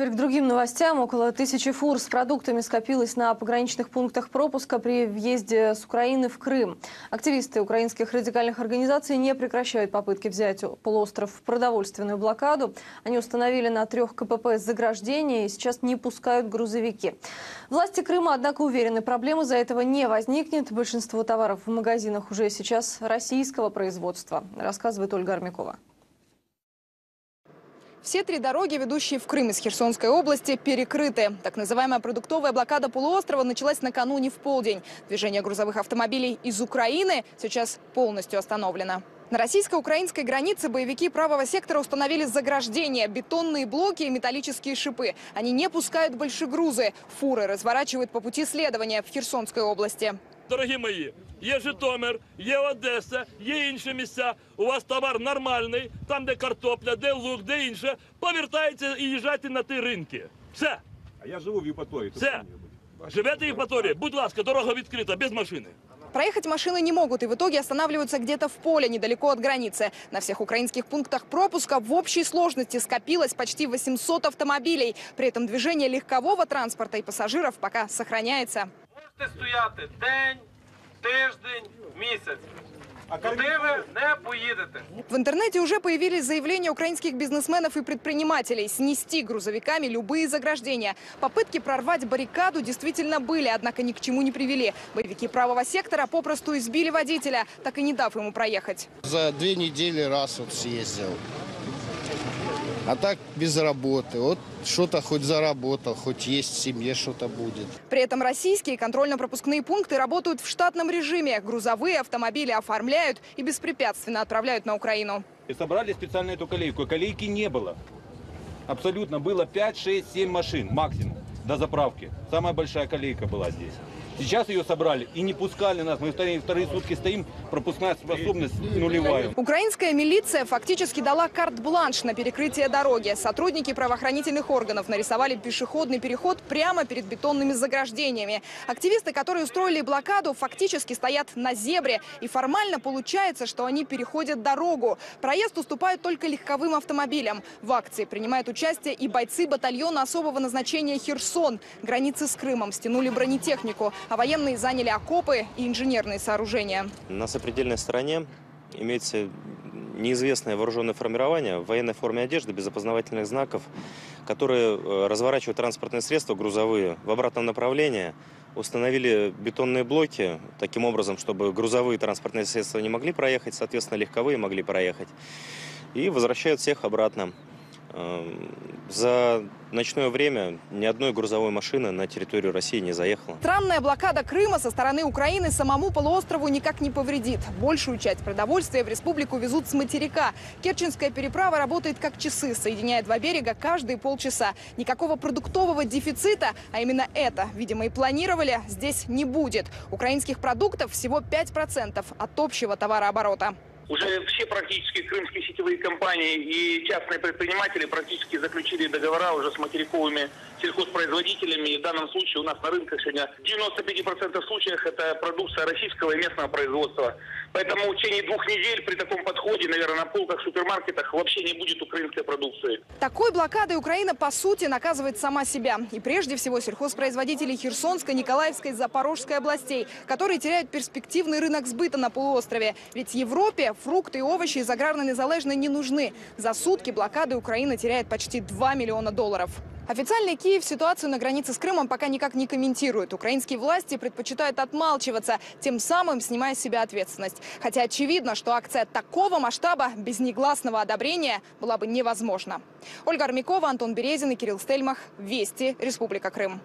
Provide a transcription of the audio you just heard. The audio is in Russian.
теперь к другим новостям. Около тысячи фур с продуктами скопилось на пограничных пунктах пропуска при въезде с Украины в Крым. Активисты украинских радикальных организаций не прекращают попытки взять полуостров в продовольственную блокаду. Они установили на трех КПП заграждение и сейчас не пускают грузовики. Власти Крыма, однако, уверены, проблемы за этого не возникнет. Большинство товаров в магазинах уже сейчас российского производства, рассказывает Ольга Армякова. Все три дороги, ведущие в Крым из Херсонской области, перекрыты. Так называемая продуктовая блокада полуострова началась накануне в полдень. Движение грузовых автомобилей из Украины сейчас полностью остановлено. На российско-украинской границе боевики правого сектора установили заграждения, бетонные блоки и металлические шипы. Они не пускают большегрузы. Фуры разворачивают по пути следования в Херсонской області Дорогі мої, є Житомир, є Одеса, є інші місця. У вас товар нормальний, там, де картопля, де лук, де інше. Повертається і їжджайте на ті ринки. Все. А я живу в Євпаторії. тут Все. там я був. Живете в Євпаторії? Будь ласка, дорога відкрита, без машини. Проехать машины не могут и в итоге останавливаются где-то в поле, недалеко от границы. На всех украинских пунктах пропуска в общей сложности скопилось почти 800 автомобилей. При этом движение легкового транспорта и пассажиров пока сохраняется. Можете стояти день, тиждень, місяць. Куди ви не поїдете? В интернете уже появились заявления украинских бизнесменов и предпринимателей снести грузовиками любые заграждения. Попытки прорвать баррикаду действительно были, однако ни к чему не привели. Боевики правого сектора попросту избили водителя, так и не дав ему проехать. За две недели раз вот съездил. А так без работы. Вот что-то хоть заработал, хоть есть в семье что-то будет. При этом российские контрольно-пропускные пункты работают в штатном режиме. Грузовые автомобили оформляют и беспрепятственно отправляют на Украину. И собрали специально эту колейку. Колейки не было. Абсолютно было 5, 6, 7 машин максимум до заправки. Самая большая колейка была здесь. Сейчас ее собрали и не пускали нас. Мы вторые, вторые сутки стоим, пропускная способность нулевая. Украинская милиция фактически дала карт-бланш на перекрытие дороги. Сотрудники правоохранительных органов нарисовали пешеходный переход прямо перед бетонными заграждениями. Активисты, которые устроили блокаду, фактически стоят на зебре. И формально получается, что они переходят дорогу. Проезд уступают только легковым автомобилям. В акции принимают участие и бойцы батальона особого назначения «Херсон». Границы с Крымом стянули бронетехнику, а военные заняли окопы и инженерные сооружения. На сопредельной стороне имеется неизвестное вооруженное формирование в военной форме одежды без опознавательных знаков, которые э, разворачивают транспортные средства грузовые в обратном направлении, установили бетонные блоки таким образом, чтобы грузовые транспортные средства не могли проехать, соответственно, легковые могли проехать, и возвращают всех обратно. Эм, За ночное время ни одной грузовой машины на территорию России не заехала. Странная блокада Крыма со стороны Украины самому полуострову никак не повредит. Большую часть продовольствия в республику везут с материка. Керченская переправа работает как часы, соединяя два берега каждые полчаса. Никакого продуктового дефицита, а именно это, видимо, и планировали, здесь не будет. Украинских продуктов всего 5% от общего товарооборота. Уже все практически крымские сетевые компании и частные предприниматели практически заключили договора уже с материковыми сельхозпроизводителями. И в данном случае у нас на рынках сегодня в 95% случаях это продукция российского и местного производства. Поэтому в течение двух недель при таком подходе, наверное, на полках супермаркетах вообще не будет украинской продукции. Такой блокадой Украина, по сути, наказывает сама себя. И прежде всего сельхозпроизводителей Херсонской, Николаевской, Запорожской областей, которые теряют перспективный рынок сбыта на полуострове. Ведь Европе фрукты и овощи из аграрной незалежной не нужны. За сутки блокады Украина теряет почти 2 миллиона долларов. Официальный Киев ситуацию на границе с Крымом пока никак не комментирует. Украинские власти предпочитают отмалчиваться, тем самым снимая с себя ответственность. Хотя очевидно, что акция такого масштаба без негласного одобрения была бы невозможна. Ольга Армякова, Антон Березин и Кирилл Стельмах. Вести. Республика Крым.